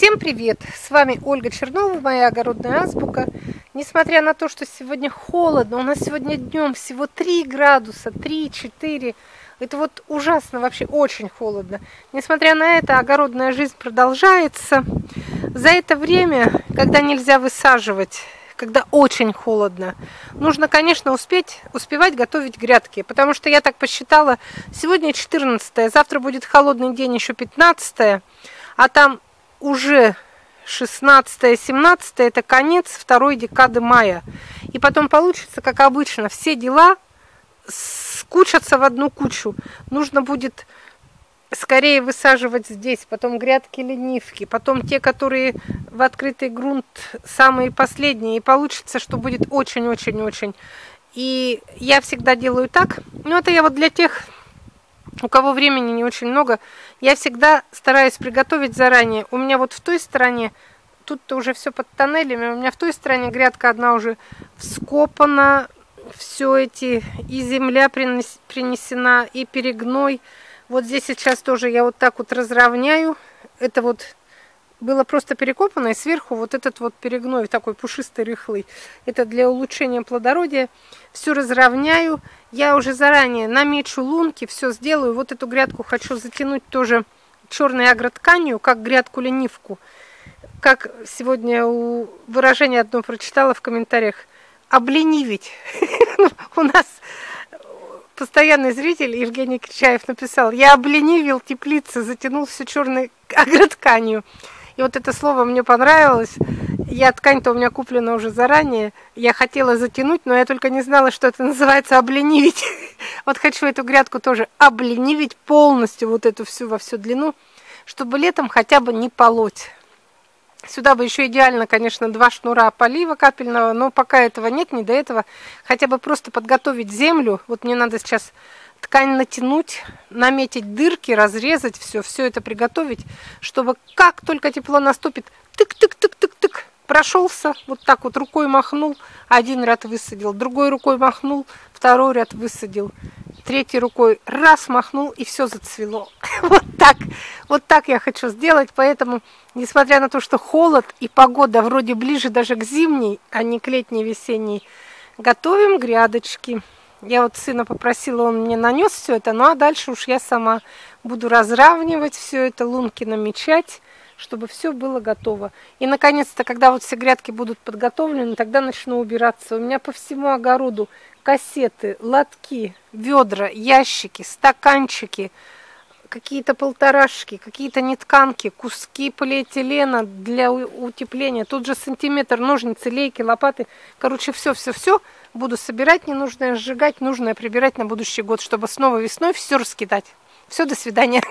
Всем привет! С вами Ольга Чернова, моя огородная азбука. Несмотря на то, что сегодня холодно, у нас сегодня днем всего 3 градуса, 3-4. Это вот ужасно, вообще очень холодно. Несмотря на это, огородная жизнь продолжается. За это время, когда нельзя высаживать когда очень холодно. Нужно, конечно, успеть, успевать готовить грядки, потому что я так посчитала, сегодня 14 завтра будет холодный день, еще 15 а там уже 16-17 это конец второй декады мая. И потом получится, как обычно, все дела скучатся в одну кучу. Нужно будет скорее высаживать здесь, потом грядки ленивки, потом те, которые в открытый грунт самые последние. И получится, что будет очень-очень-очень. И я всегда делаю так. Ну, это я вот для тех у кого времени не очень много, я всегда стараюсь приготовить заранее. У меня вот в той стороне, тут-то уже все под тоннелями, у меня в той стороне грядка одна уже вскопана, все эти, и земля принесена, и перегной. Вот здесь сейчас тоже я вот так вот разровняю. Это вот было просто перекопано, и сверху вот этот вот перегной такой пушистый, рыхлый. Это для улучшения плодородия. Все разровняю. Я уже заранее намечу лунки, все сделаю. Вот эту грядку хочу затянуть тоже черной агротканью, как грядку-ленивку. Как сегодня у выражение одно прочитала в комментариях. Обленивить. У нас постоянный зритель Евгений Кичаев написал, я обленивил теплицы, затянул все черной агротканью. И вот это слово мне понравилось. Я ткань-то у меня куплена уже заранее. Я хотела затянуть, но я только не знала, что это называется обленивить. Вот хочу эту грядку тоже обленивить полностью, вот эту всю во всю длину, чтобы летом хотя бы не полоть. Сюда бы еще идеально, конечно, два шнура полива капельного, но пока этого нет, не до этого. Хотя бы просто подготовить землю. Вот мне надо сейчас ткань натянуть, наметить дырки, разрезать все, все это приготовить, чтобы как только тепло наступит, тык-тык-тык-тык-тык, прошелся, вот так вот рукой махнул, один ряд высадил, другой рукой махнул, второй ряд высадил, третьей рукой раз махнул и все зацвело. Вот так, вот так я хочу сделать, поэтому, несмотря на то, что холод и погода вроде ближе даже к зимней, а не к летней, весенней, готовим грядочки. Я вот сына попросила, он мне нанес все это, ну а дальше уж я сама буду разравнивать все это, лунки намечать, чтобы все было готово. И наконец-то, когда вот все грядки будут подготовлены, тогда начну убираться. У меня по всему огороду кассеты, лотки, ведра, ящики, стаканчики, какие-то полторашки, какие-то нетканки, куски полиэтилена для утепления. Тут же сантиметр, ножницы, лейки, лопаты. Короче, все-все-все буду собирать ненужное, сжигать нужное, прибирать на будущий год, чтобы снова весной все раскидать. Все, до свидания.